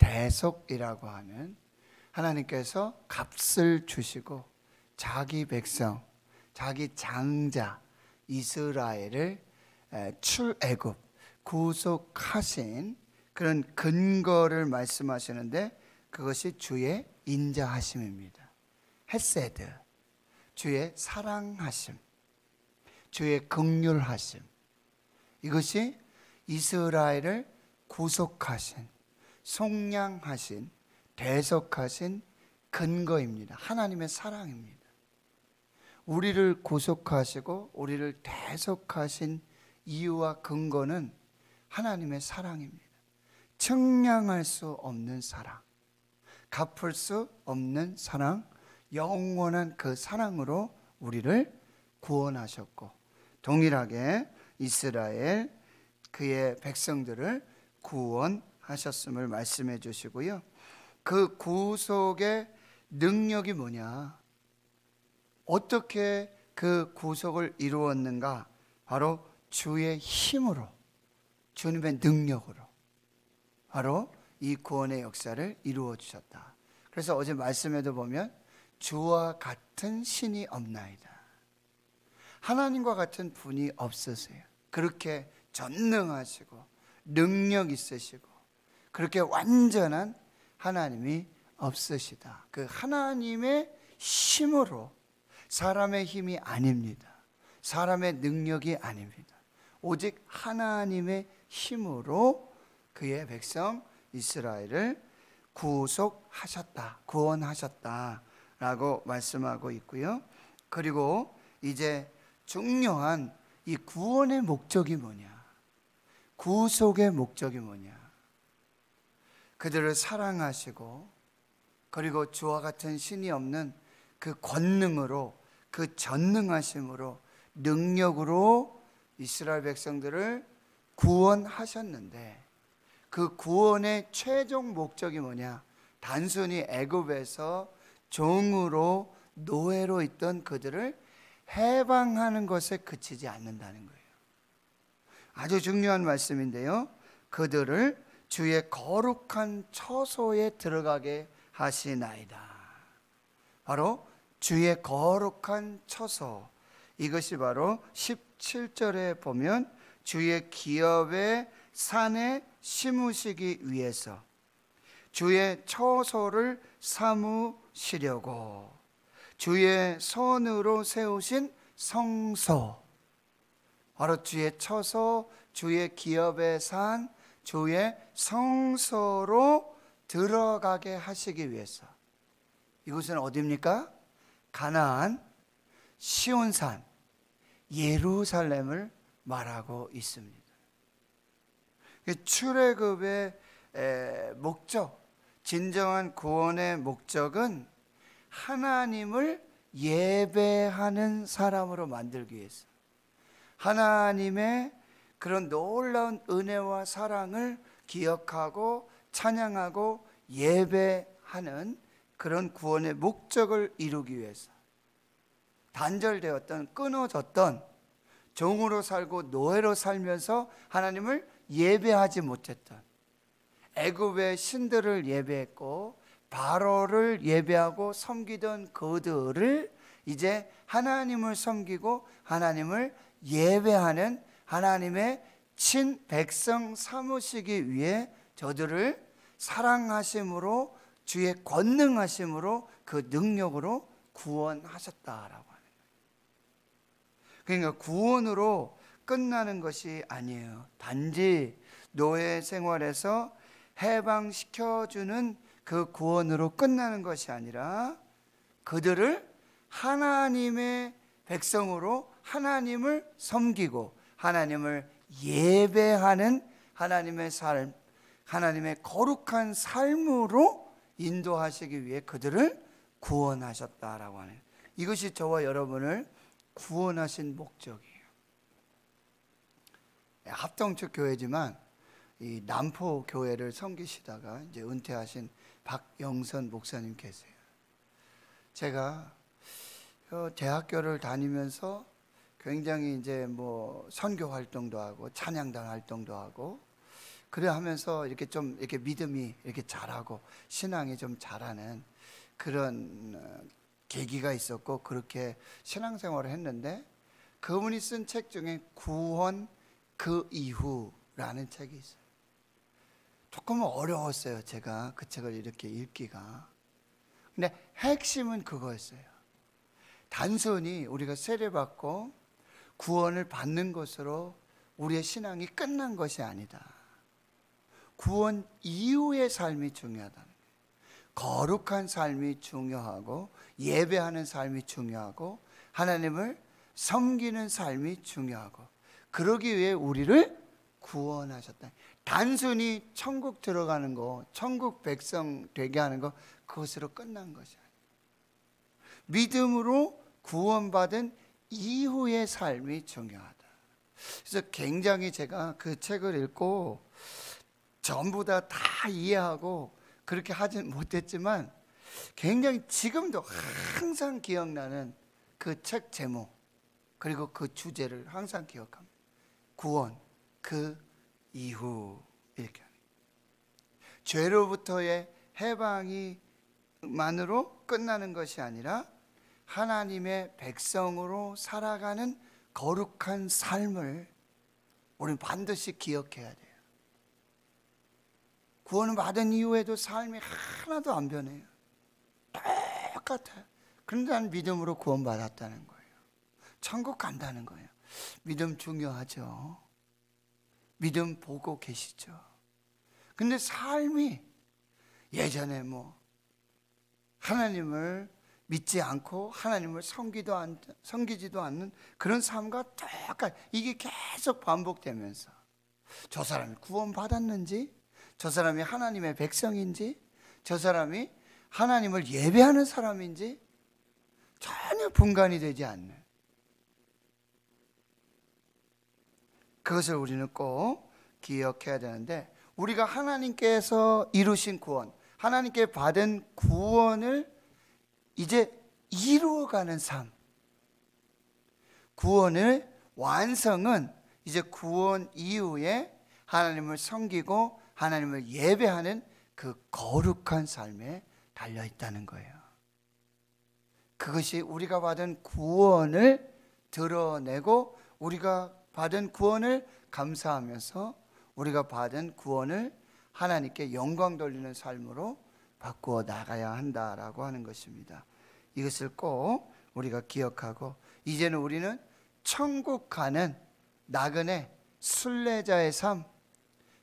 대속이라고 하는 하나님께서 값을 주시고 자기 백성, 자기 장자 이스라엘을 출애굽 구속하신 그런 근거를 말씀하시는데 그것이 주의 인자하심입니다. 헤세드, 주의 사랑하심, 주의 극률하심. 이것이 이스라엘을 구속하신, 속량하신, 대속하신 근거입니다. 하나님의 사랑입니다. 우리를 구속하시고 우리를 대속하신 이유와 근거는 하나님의 사랑입니다. 청량할 수 없는 사랑, 갚을 수 없는 사랑, 영원한 그 사랑으로 우리를 구원하셨고 동일하게 이스라엘 그의 백성들을 구원 하셨음을 말씀해 주시고요. 그 구속의 능력이 뭐냐? 어떻게 그 구속을 이루었는가? 바로 주의 힘으로, 주님의 능력으로, 바로 이 구원의 역사를 이루어 주셨다. 그래서 어제 말씀에도 보면 주와 같은 신이 없나이다. 하나님과 같은 분이 없으세요. 그렇게 전능하시고 능력 있으시고 그렇게 완전한 하나님이 없으시다. 그 하나님의 힘으로 사람의 힘이 아닙니다. 사람의 능력이 아닙니다. 오직 하나님의 힘으로 그의 백성 이스라엘을 구속하셨다. 구원하셨다 라고 말씀하고 있고요. 그리고 이제 중요한 이 구원의 목적이 뭐냐? 구속의 목적이 뭐냐? 그들을 사랑하시고 그리고 주와 같은 신이 없는 그 권능으로 그 전능하심으로 능력으로 이스라엘 백성들을 구원하셨는데 그 구원의 최종 목적이 뭐냐? 단순히 애굽에서 종으로 노예로 있던 그들을 해방하는 것에 그치지 않는다는 거예요. 아주 중요한 말씀인데요. 그들을 주의 거룩한 처소에 들어가게 하시나이다. 바로 주의 거룩한 처소. 이것이 바로 17절에 보면 주의 기업의 산에 심으시기 위해서 주의 처소를 삼으시려고 주의 손으로 세우신 성소 바로 주의 처소 주의 기업의 산 주의 성소로 들어가게 하시기 위해서 이곳은 어디입니까? 가나안 시온산 예루살렘을 말하고 있습니다. 출애굽의 목적, 진정한 구원의 목적은 하나님을 예배하는 사람으로 만들기 위해서 하나님의 그런 놀라운 은혜와 사랑을 기억하고 찬양하고 예배하는 그런 구원의 목적을 이루기 위해서 단절되었던 끊어졌던 종으로 살고 노예로 살면서 하나님을 예배하지 못했던 애굽의 신들을 예배했고 바로를 예배하고 섬기던 그들을 이제 하나님을 섬기고 하나님을 예배하는 하나님의 친 백성 삼으시기 위해 저들을 사랑하심으로 주의 권능하심으로 그 능력으로 구원하셨다라고 하는 거예요. 그러니까 구원으로 끝나는 것이 아니에요. 단지 노예 생활에서 해방시켜 주는 그 구원으로 끝나는 것이 아니라 그들을 하나님의 백성으로 하나님을 섬기고 하나님을 예배하는 하나님의 삶, 하나님의 거룩한 삶으로 인도하시기 위해 그들을 구원하셨다라고 하는 이것이 저와 여러분을 구원하신 목적이에요. 합동축 교회지만 이 남포 교회를 섬기시다가 이제 은퇴하신 박영선 목사님 계세요. 제가 그 대학교를 다니면서 굉장히 이제 뭐 선교 활동도 하고 찬양단 활동도 하고 그래 하면서 이렇게 좀 이렇게 믿음이 이렇게 자라고 신앙이 좀 자라는 그런 어, 계기가 있었고 그렇게 신앙생활을 했는데 그분이 쓴 책 중에 구원 그 이후라는 책이 있어요. 조금 어려웠어요. 제가 그 책을 이렇게 읽기가. 근데 핵심은 그거였어요. 단순히 우리가 세례받고 구원을 받는 것으로 우리의 신앙이 끝난 것이 아니다. 구원 이후의 삶이 중요하다는 거예요. 거룩한 삶이 중요하고 예배하는 삶이 중요하고 하나님을 섬기는 삶이 중요하고 그러기 위해 우리를 구원하셨다. 단순히 천국 들어가는 거, 천국 백성 되게 하는 거 그것으로 끝난 것이 아니에요. 믿음으로 구원받은 이후의 삶이 중요하다. 그래서 굉장히 제가 그 책을 읽고 전부 다 다 이해하고 그렇게 하진 못했지만 굉장히 지금도 항상 기억나는 그 책 제목 그리고 그 주제를 항상 기억합니다. 구원 그 이후 이렇게 죄로부터의 해방이 만으로 끝나는 것이 아니라 하나님의 백성으로 살아가는 거룩한 삶을 우리는 반드시 기억해야 돼요. 구원을 받은 이후에도 삶이 하나도 안 변해요. 똑같아요. 그런데 나는 믿음으로 구원받았다는 거예요. 천국 간다는 거예요. 믿음 중요하죠. 믿음 보고 계시죠. 근데 삶이 예전에 뭐 하나님을 믿지 않고 하나님을 섬기도 안, 섬기지도 않는 그런 삶과 똑같 이게 계속 반복되면서 저 사람이 구원받았는지 저 사람이 하나님의 백성인지 저 사람이 하나님을 예배하는 사람인지 전혀 분간이 되지 않는 그것을 우리는 꼭 기억해야 되는데 우리가 하나님께서 이루신 구원 하나님께 받은 구원을 이제 이루어가는 삶. 구원을 완성은 이제 구원 이후에 하나님을 섬기고 하나님을 예배하는 그 거룩한 삶에 달려 있다는 거예요. 그것이 우리가 받은 구원을 드러내고 우리가 받은 구원을 감사하면서 우리가 받은 구원을 하나님께 영광 돌리는 삶으로 바꾸어 나가야 한다라고 하는 것입니다. 이것을 꼭 우리가 기억하고 이제는 우리는 천국 가는 나그네 순례자의 삶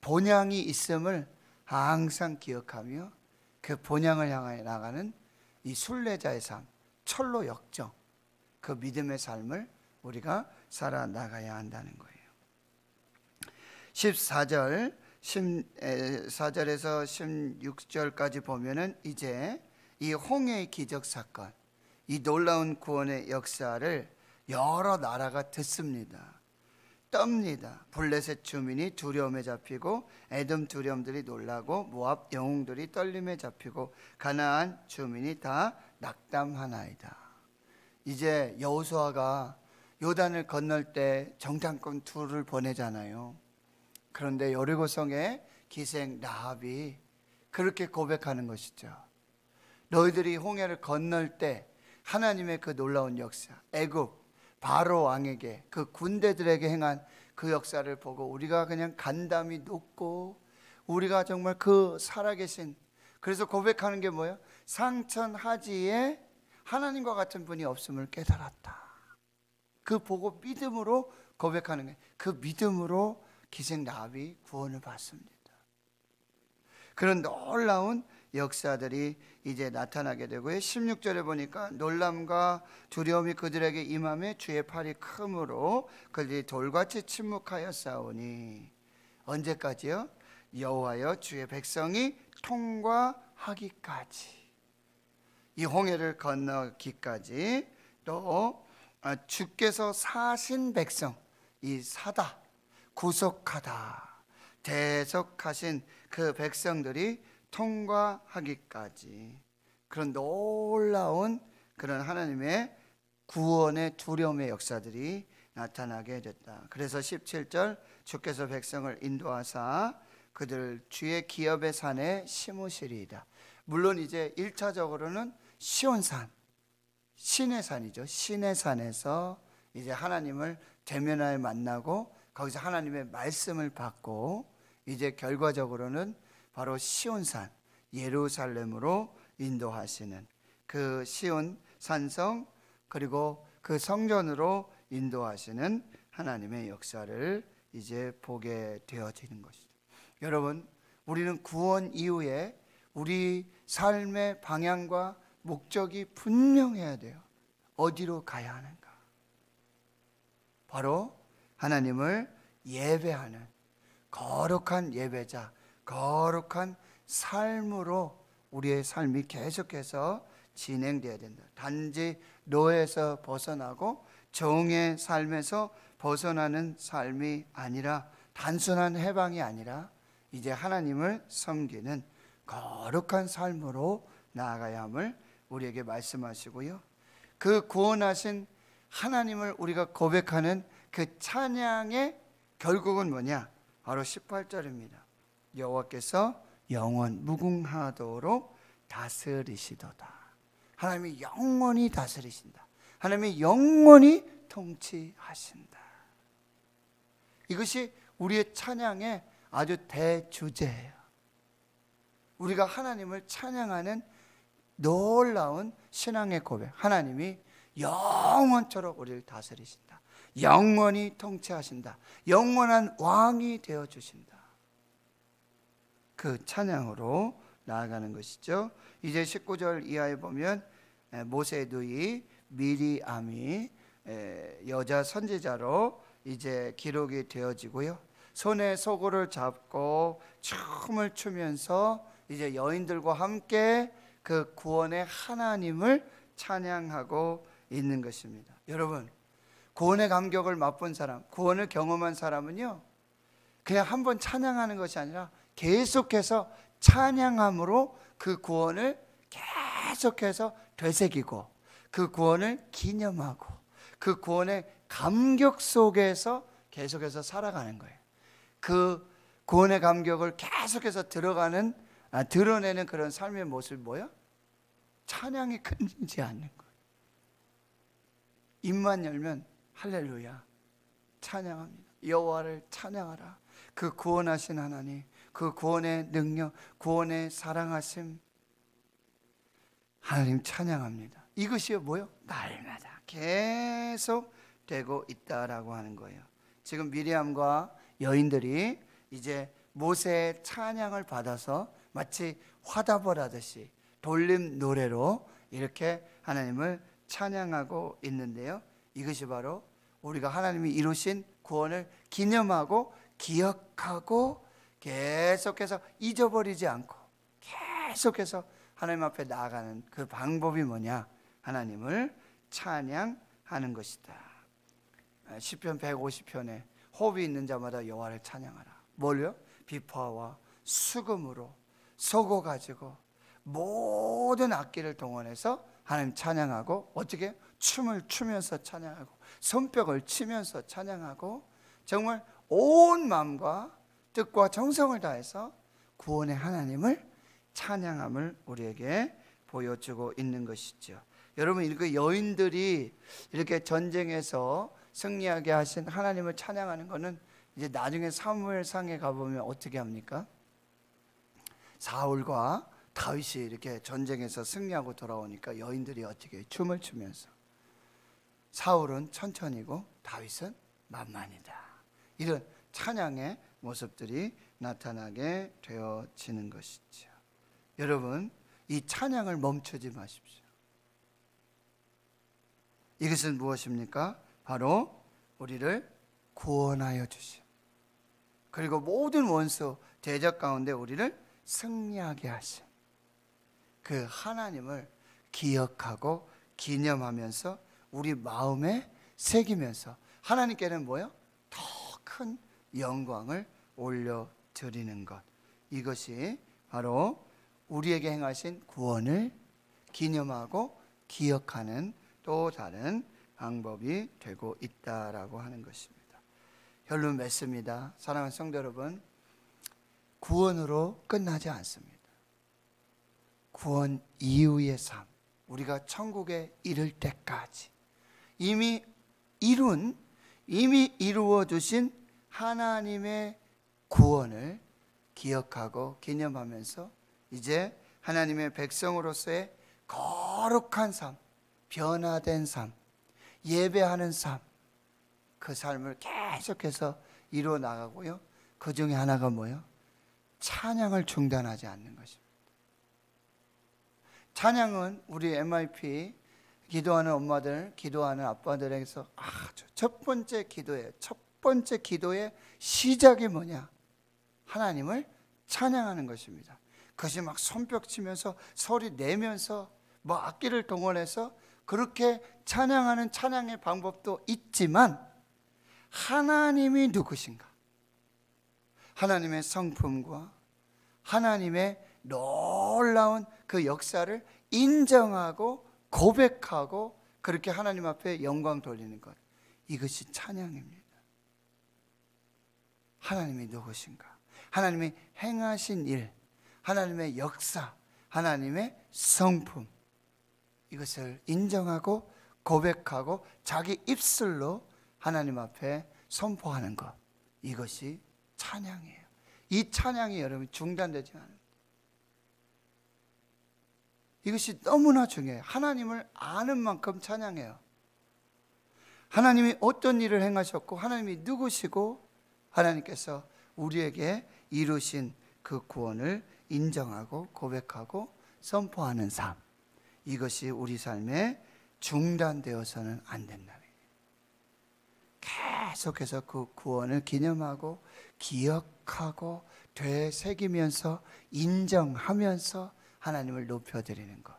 본향이 있음을 항상 기억하며 그 본향을 향해 나가는 이 순례자의 삶 철로 역정 그 믿음의 삶을 우리가 살아 나가야 한다는 거예요. 14절 14절에서 16절까지 보면은 이제 이 홍해의 기적 사건, 이 놀라운 구원의 역사를 여러 나라가 듣습니다. 떱니다. 블레셋 주민이 두려움에 잡히고 에돔 두려움들이 놀라고 모압 영웅들이 떨림에 잡히고 가나안 주민이 다 낙담하나이다. 이제 여호수아가 요단을 건널 때 정탐꾼 둘을 보내잖아요. 그런데 여리고성의 기생 라합이 그렇게 고백하는 것이죠. 너희들이 홍해를 건널 때 하나님의 그 놀라운 역사, 애굽 바로 왕에게 그 군대들에게 행한 그 역사를 보고 우리가 그냥 간담이 높고 우리가 정말 그 살아계신 그래서 고백하는 게 뭐예요? 상천하지에 하나님과 같은 분이 없음을 깨달았다. 그 보고 믿음으로 고백하는 게그 믿음으로 기생 라합이 구원을 받습니다. 그런 놀라운 역사들이 이제 나타나게 되고요. 16절에 보니까 놀람과 두려움이 그들에게 임함에 주의 팔이 크므로 그들이 돌같이 침묵하여 싸우니 언제까지요? 여호와여 주의 백성이 통과하기까지 이 홍해를 건너기까지 또 아, 주께서 사신 백성 이 사다 구속하다 대속하신 그 백성들이 통과하기까지 그런 놀라운 그런 하나님의 구원의 두려움의 역사들이 나타나게 됐다. 그래서 17절 주께서 백성을 인도하사 그들 주의 기업의 산에 심으시리이다. 물론 이제 1차적으로는 시온산, 신의 산이죠. 신의 산에서 이제 하나님을 대면하여 만나고 거기서 하나님의 말씀을 받고 이제 결과적으로는 바로 시온산, 예루살렘으로 인도하시는 그 시온 산성 그리고 그 성전으로 인도하시는 하나님의 역사를 이제 보게 되어지는 것이죠. 여러분, 우리는 구원 이후에 우리 삶의 방향과 목적이 분명해야 돼요. 어디로 가야 하는가? 바로 하나님을 예배하는 거룩한 예배자, 거룩한 삶으로 우리의 삶이 계속해서 진행되어야 된다. 단지 노예에서 벗어나고 정의 삶에서 벗어나는 삶이 아니라 단순한 해방이 아니라 이제 하나님을 섬기는 거룩한 삶으로 나아가야 함을 우리에게 말씀하시고요. 그 구원하신 하나님을 우리가 고백하는 그 찬양의 결국은 뭐냐? 바로 18절입니다. 여호와께서 영원 무궁하도록 다스리시도다. 하나님이 영원히 다스리신다. 하나님이 영원히 통치하신다. 이것이 우리의 찬양의 아주 대주제예요. 우리가 하나님을 찬양하는 놀라운 신앙의 고백. 하나님이 영원토록 우리를 다스리신다. 영원히 통치하신다. 영원한 왕이 되어 주신다. 그 찬양으로 나아가는 것이죠. 이제 19절 이하에 보면 모세 누이 미리암이 여자 선지자로 이제 기록이 되어지고요. 손에 소고를 잡고 춤을 추면서 이제 여인들과 함께 그 구원의 하나님을 찬양하고 있는 것입니다. 여러분, 구원의 감격을 맛본 사람, 구원을 경험한 사람은요, 그냥 한 번 찬양하는 것이 아니라 계속해서 찬양함으로 그 구원을 계속해서 되새기고 그 구원을 기념하고 그 구원의 감격 속에서 계속해서 살아가는 거예요. 그 구원의 감격을 계속해서 들어가는 아, 드러내는 그런 삶의 모습이 뭐야? 찬양이 끊이지 않는 거예요. 입만 열면 할렐루야 찬양합니다. 여호와를 찬양하라. 그 구원하신 하나님, 그 구원의 능력, 구원의 사랑하심 하나님 찬양합니다. 이것이 뭐요? 날마다 계속 되고 있다라고 하는 거예요. 지금 미리암과 여인들이 이제 모세의 찬양을 받아서 마치 화답을 하듯이 돌림 노래로 이렇게 하나님을 찬양하고 있는데요. 이것이 바로 우리가 하나님이 이루신 구원을 기념하고 기억하고 계속해서 잊어버리지 않고 계속해서 하나님 앞에 나아가는 그 방법이 뭐냐? 하나님을 찬양하는 것이다. 시편 150편에 호흡이 있는 자마다 여호와를 찬양하라. 뭘요? 비파와 수금으로 속어 가지고 모든 악기를 동원해서 하나님 찬양하고 어떻게 춤을 추면서 찬양하고 손뼉을 치면서 찬양하고 정말 온 마음과 뜻과 정성을 다해서 구원의 하나님을 찬양함을 우리에게 보여주고 있는 것이죠. 여러분 이렇게 여인들이 이렇게 전쟁에서 승리하게 하신 하나님을 찬양하는 것은 이제 나중에 사무엘상에 가보면 어떻게 합니까? 사울과 다윗이 이렇게 전쟁에서 승리하고 돌아오니까 여인들이 어떻게 춤을 추면서 사울은 천천히고 다윗은 만만이다. 이런 찬양의 모습들이 나타나게 되어지는 것이죠. 여러분, 이 찬양을 멈추지 마십시오. 이것은 무엇입니까? 바로 우리를 구원하여 주심. 그리고 모든 원수 대적 가운데 우리를 승리하게 하심. 그 하나님을 기억하고 기념하면서 우리 마음에 새기면서 하나님께는 뭐요? 더 큰 영광을 올려 드리는 것. 이것이 바로 우리에게 행하신 구원을 기념하고 기억하는 또 다른 방법이 되고 있다라고 하는 것입니다. 결론 맺습니다. 사랑하는 성도 여러분, 구원으로 끝나지 않습니다. 구원 이후의 삶, 우리가 천국에 이를 때까지 이미 이룬, 이미 이루어 주신 하나님의 구원을 기억하고 기념하면서 이제 하나님의 백성으로서의 거룩한 삶, 변화된 삶, 예배하는 삶, 그 삶을 계속해서 이루어 나가고요. 그 중에 하나가 뭐요? 찬양을 중단하지 않는 것입니다. 찬양은 우리 MIP 기도하는 엄마들, 기도하는 아빠들에게서 아주 첫 번째 기도예요. 첫 번째 기도의 시작이 뭐냐? 하나님을 찬양하는 것입니다. 그것이 막 손뼉 치면서 소리 내면서 뭐 악기를 동원해서 그렇게 찬양하는 찬양의 방법도 있지만 하나님이 누구신가? 하나님의 성품과 하나님의 놀라운 그 역사를 인정하고 고백하고 그렇게 하나님 앞에 영광 돌리는 것. 이것이 찬양입니다. 하나님이 누구신가? 하나님이 행하신 일, 하나님의 역사, 하나님의 성품. 이것을 인정하고 고백하고 자기 입술로 하나님 앞에 선포하는 것. 이것이 찬양이에요. 이 찬양이 여러분 중단되지 않아요. 이것이 너무나 중요해요. 하나님을 아는 만큼 찬양해요. 하나님이 어떤 일을 행하셨고, 하나님이 누구시고, 하나님께서 우리에게 이루신 그 구원을 인정하고 고백하고 선포하는 삶. 이것이 우리 삶에 중단되어서는 안 거예요. 계속해서 그 구원을 기념하고 기억하고 되새기면서 인정하면서 하나님을 높여드리는 것.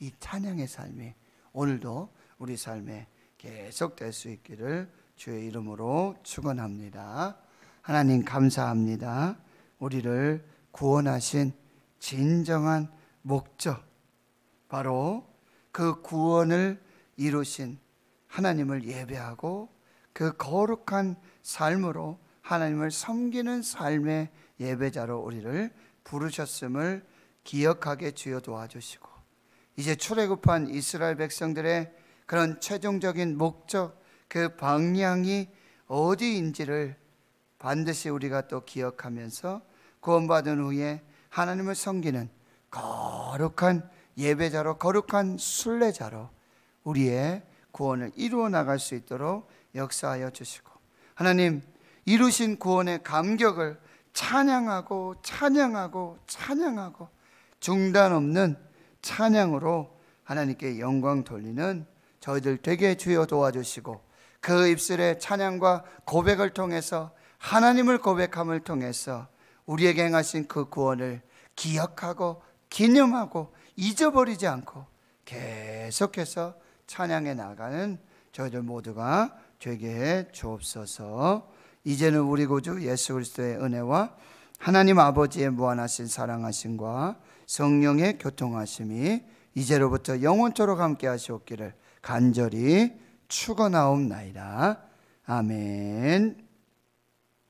이 찬양의 삶이 오늘도 우리 삶에 계속될 수 있기를 주의 이름으로 축원합니다. 하나님 감사합니다. 우리를 구원하신 진정한 목적 바로 그 구원을 이루신 하나님을 예배하고 그 거룩한 삶으로 하나님을 섬기는 삶의 예배자로 우리를 부르셨음을 기억하게 주여 도와주시고 이제 출애굽한 이스라엘 백성들의 그런 최종적인 목적 그 방향이 어디인지를 반드시 우리가 또 기억하면서 구원받은 후에 하나님을 섬기는 거룩한 예배자로 거룩한 순례자로 우리의 구원을 이루어 나갈 수 있도록 역사하여 주시고 하나님 이루신 구원의 감격을 찬양하고 찬양하고 찬양하고 중단 없는 찬양으로 하나님께 영광 돌리는 저희들 되게 주여 도와주시고 그 입술의 찬양과 고백을 통해서 하나님을 고백함을 통해서 우리에게 행하신 그 구원을 기억하고 기념하고 잊어버리지 않고 계속해서 찬양해 나가는 저희들 모두가 되게 주옵소서. 이제는 우리 구주 예수 그리스도의 은혜와 하나님 아버지의 무한하신 사랑하심과 성령의 교통하심이 이제로부터 영원토록 함께 하시옵기를 간절히 축원하옵나이다. 아멘.